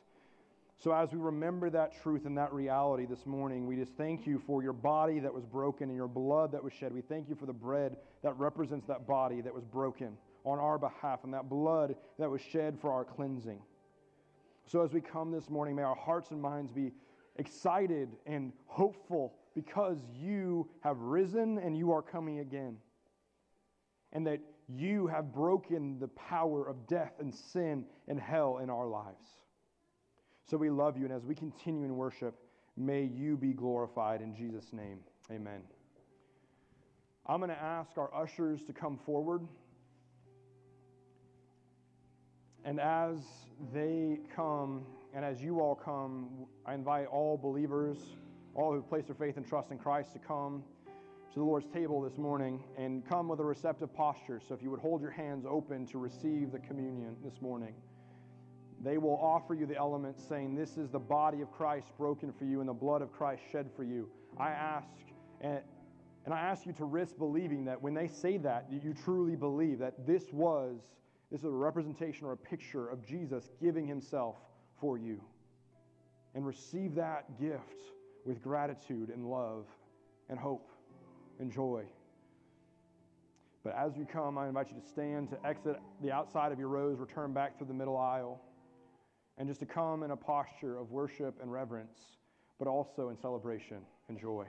So, as we remember that truth and that reality this morning, we just thank you for your body that was broken and your blood that was shed. We thank you for the bread that represents that body that was broken on our behalf and that blood that was shed for our cleansing. So, as we come this morning, may our hearts and minds be excited and hopeful because you have risen and you are coming again. And that you have broken the power of death and sin and hell in our lives. So we love you, and as we continue in worship, may you be glorified in Jesus' name. Amen. I'm going to ask our ushers to come forward. And as they come, and as you all come, I invite all believers, all who place their faith and trust in Christ, to come to the Lord's table this morning and come with a receptive posture. So if you would hold your hands open to receive the communion this morning, they will offer you the elements saying, This is the body of Christ broken for you and the blood of Christ shed for you. I ask, and, and I ask you to risk believing that when they say that, you truly believe that this was this is a representation or a picture of Jesus giving himself for you. And receive that gift with gratitude and love and hope and joy. But as you come, I invite you to stand, to exit the outside of your rows, return back through the middle aisle, and just to come in a posture of worship and reverence, but also in celebration and joy.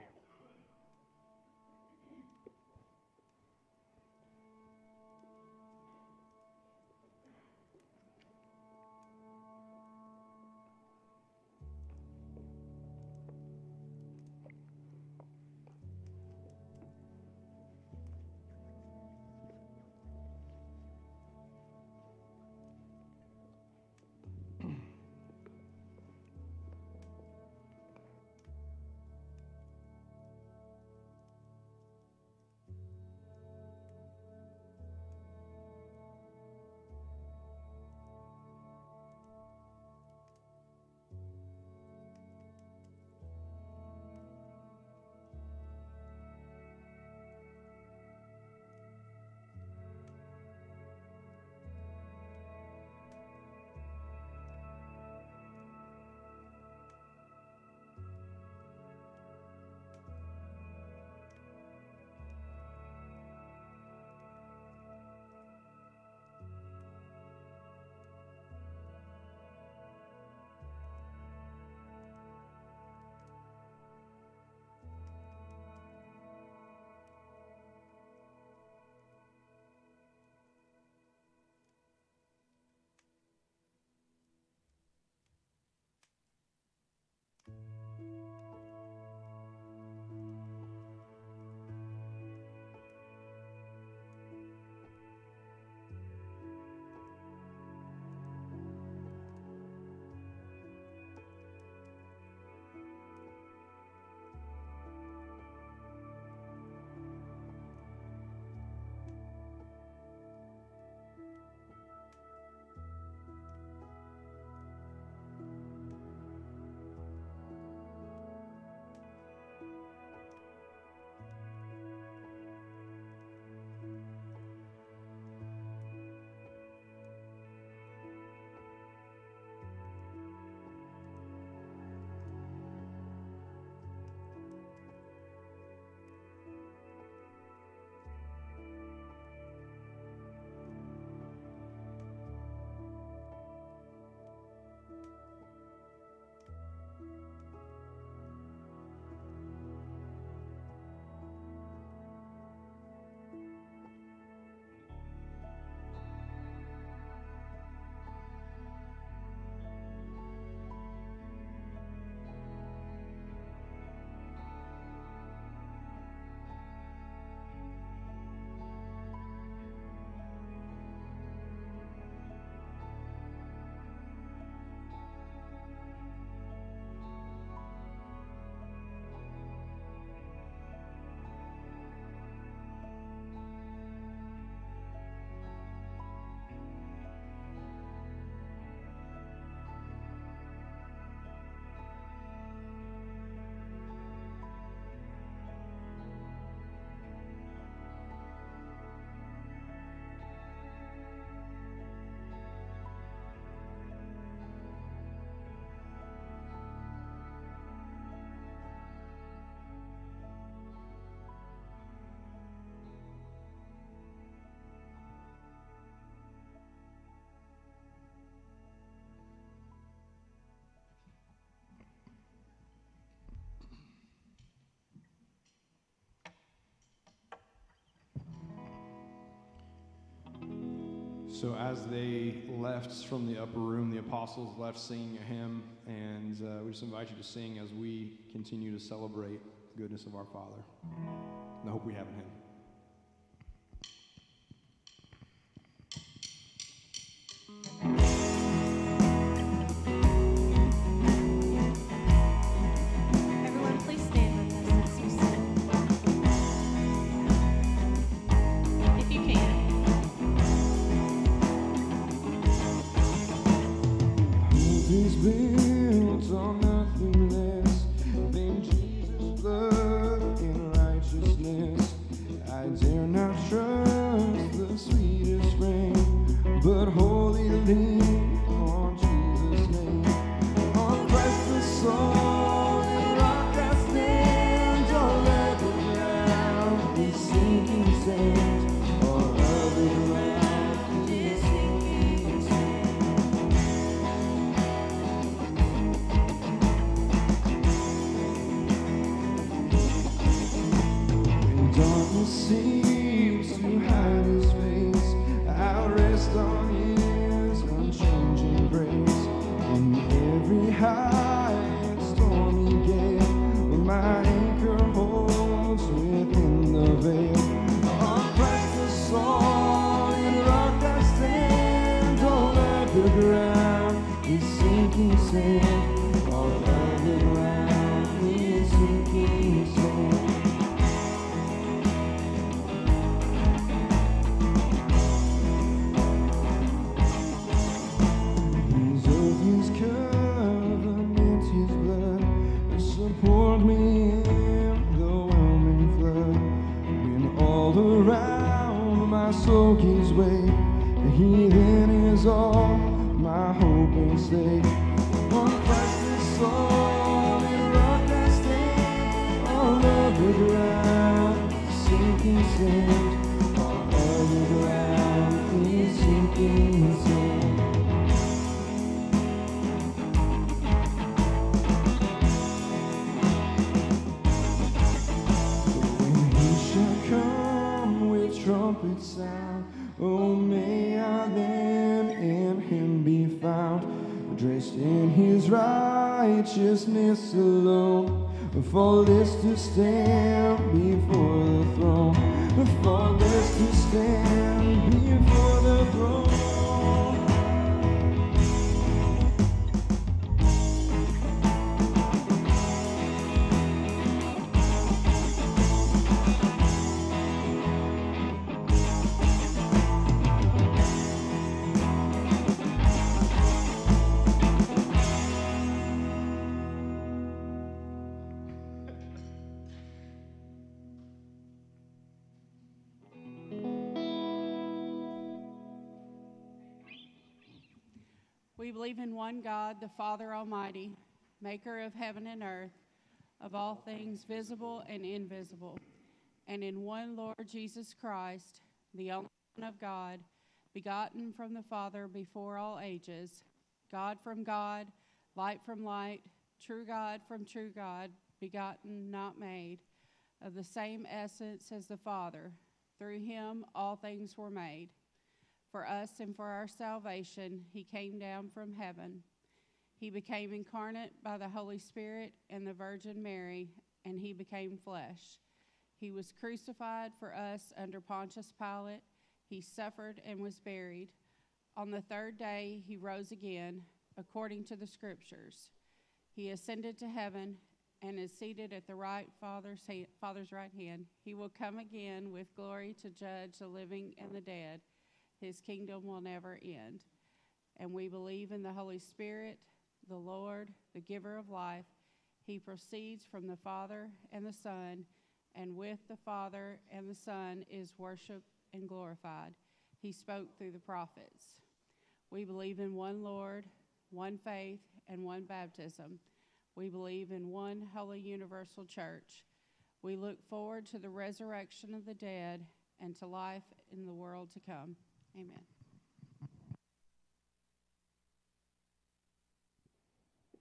So as they left from the upper room, the apostles left singing a hymn, and uh, we just invite you to sing as we continue to celebrate the goodness of our Father and the hope we have in Him. We believe in one God, the Father Almighty, maker of heaven and earth, of all things visible and invisible, and in one Lord Jesus Christ, the only Son of God, begotten from the Father before all ages, God from God, light from light, true God from true God, begotten, not made, of the same essence as the Father. Through him all things were made. For us and for our salvation, he came down from heaven. He became incarnate by the Holy Spirit and the Virgin Mary, and he became flesh. He was crucified for us under Pontius Pilate. He suffered and was buried. On the third day, he rose again, according to the Scriptures. He ascended to heaven and is seated at the right Father's, ha- Father's right hand. He will come again with glory to judge the living and the dead. His kingdom will never end. And we believe in the Holy Spirit, the Lord, the giver of life. He proceeds from the Father and the Son, and with the Father and the Son is worshiped and glorified. He spoke through the prophets. We believe in one Lord, one faith, and one baptism. We believe in one holy universal church. We look forward to the resurrection of the dead and to life in the world to come. Amen.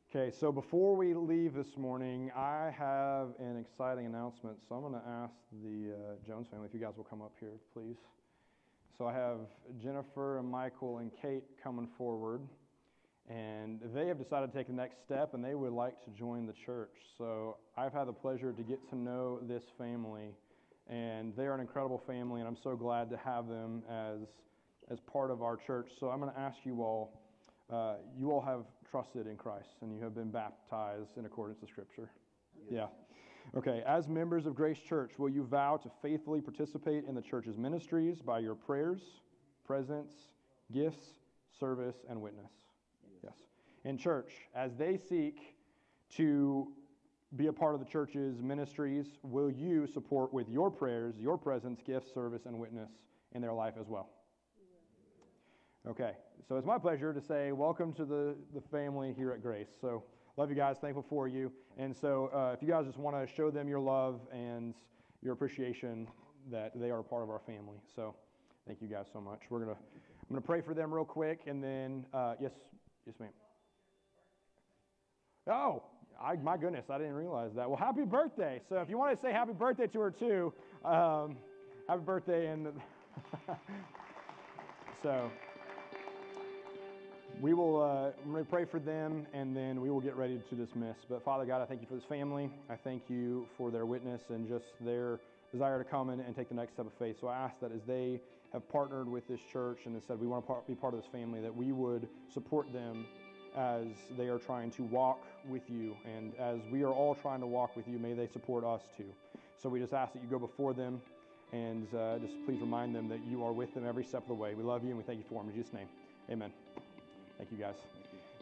Okay, so before we leave this morning, I have an exciting announcement. So I'm going to ask the uh, Jones family if you guys will come up here, please. So I have Jennifer and Michael and Kate coming forward, and they have decided to take the next step and they would like to join the church. So I've had the pleasure to get to know this family, and they are an incredible family, and I'm so glad to have them as, as part of our church. So I'm going to ask you all uh, you all have trusted in Christ and you have been baptized in accordance with Scripture. Yeah. Okay, as members of Grace Church, will you vow to faithfully participate in the church's ministries by your prayers, presence, gifts, service, and witness? Yes. In church, as they seek to be a part of the church's ministries, will you support with your prayers, your presence, gifts, service, and witness in their life as well? Okay, so it's my pleasure to say welcome to the, the family here at Grace. So, love you guys, thankful for you. And so, uh, if you guys just want to show them your love and your appreciation that they are a part of our family. So, thank you guys so much. We're gonna, I'm gonna pray for them real quick, and then, uh, yes, yes, ma'am. Oh, I, my goodness, I didn't realize that. Well, happy birthday. So, if you want to say happy birthday to her too, um, happy birthday. And so, we will uh, pray for them and then we will get ready to dismiss. But Father God, I thank you for this family. I thank you for their witness and just their desire to come and take the next step of faith. So I ask that as they have partnered with this church and they said we want to be part of this family, that we would support them as they are trying to walk with you. And as we are all trying to walk with you, may they support us too. So we just ask that you go before them and uh, just please remind them that you are with them every step of the way. We love you and we thank you for them. In Jesus' name, amen. Thank you, guys.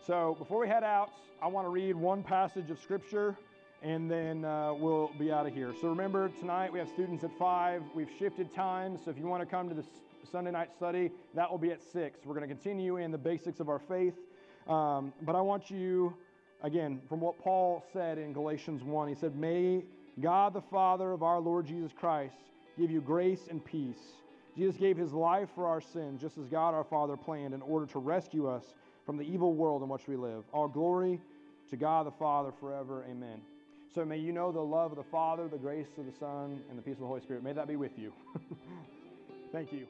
So before we head out, I want to read one passage of Scripture and then uh, we'll be out of here. So remember, tonight we have students at 5. We've shifted times, so if you want to come to the Sunday night study, that will be at 6. We're going to continue in the basics of our faith. Um, but I want you, again, from what Paul said in Galatians 1, he said, May God the Father of our Lord Jesus Christ give you grace and peace. Jesus gave his life for our sins, just as God our Father planned, in order to rescue us from the evil world in which we live. All glory to God the Father forever. Amen. So may you know the love of the Father, the grace of the Son, and the peace of the Holy Spirit. May that be with you. Thank you.